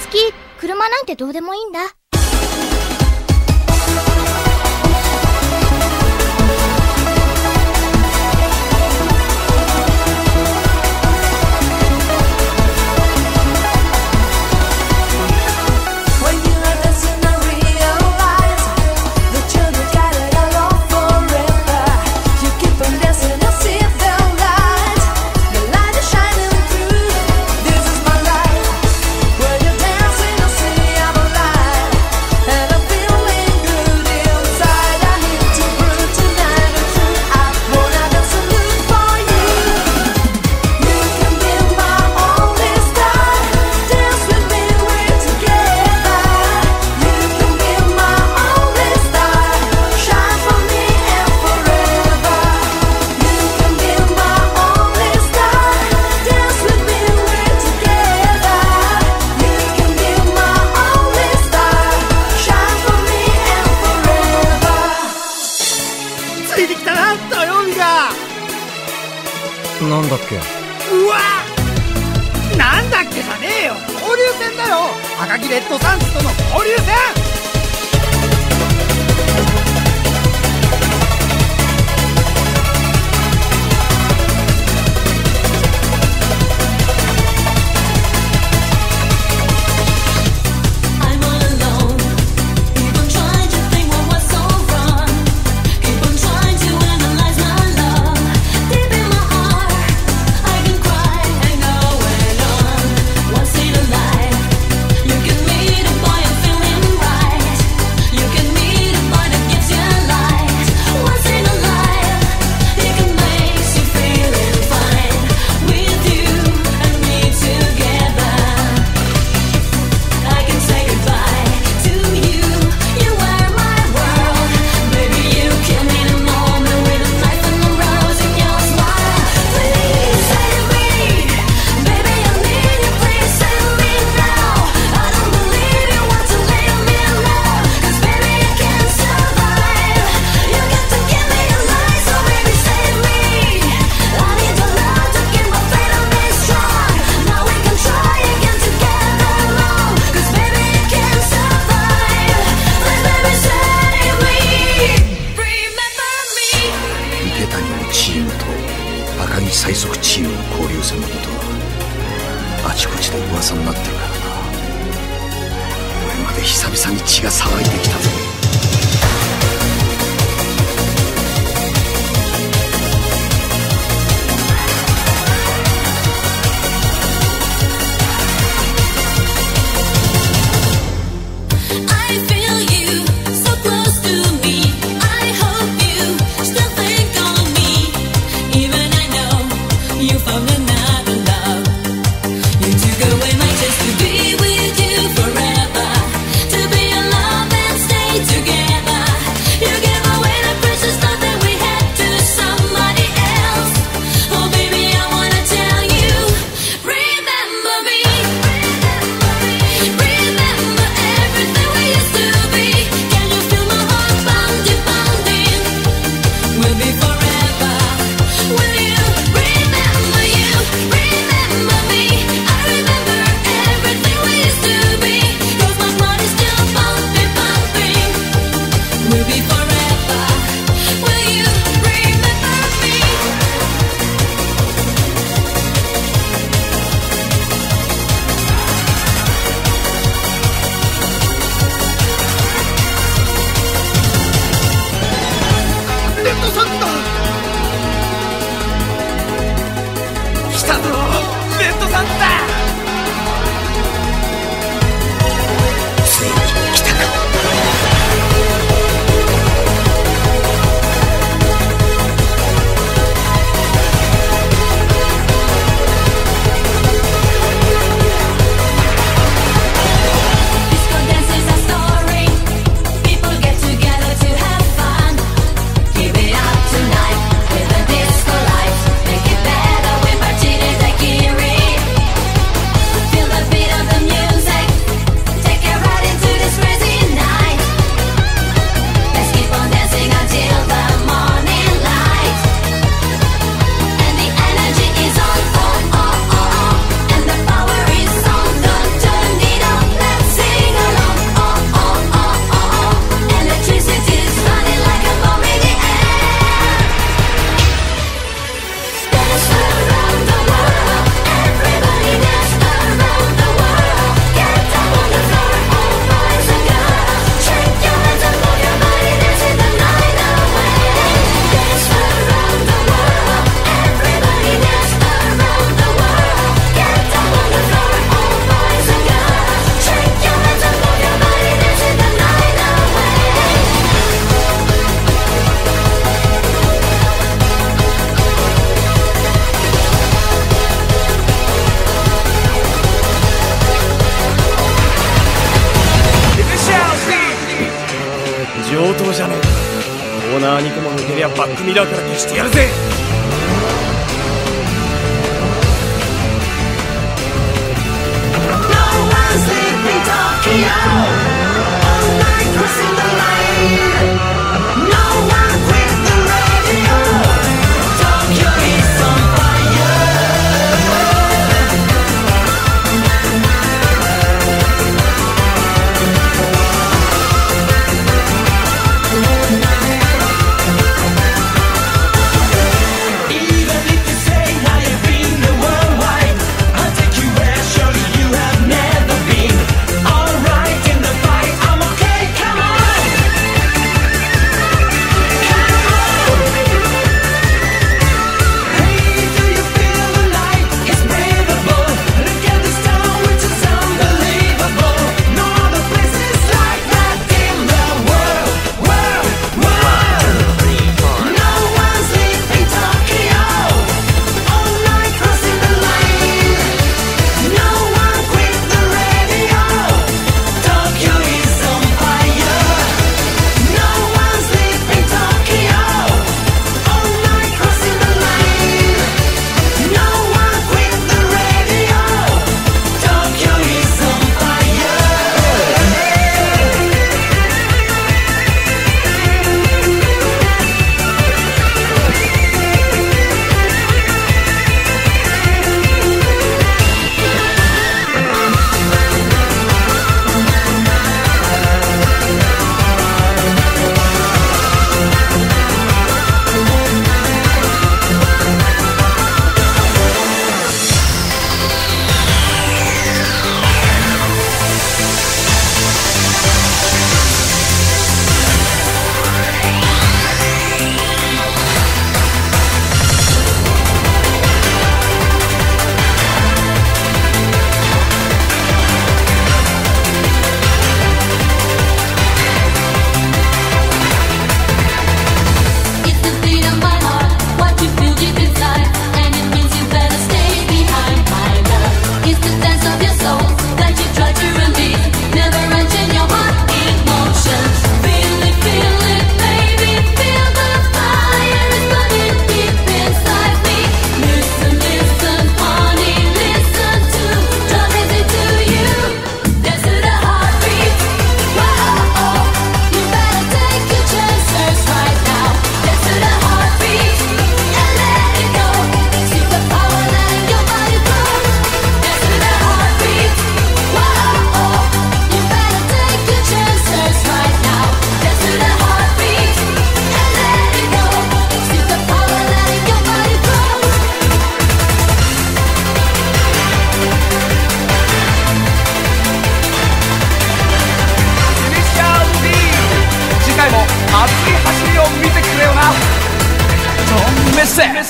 月、車なんてどうでもいいんだ。いてきたな土曜日が。なんだっけ？うわ！なんだっけじゃねえよ。交流戦だよ。赤木レッドサンズとの交流戦ミラーから消してやるぜ。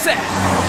set.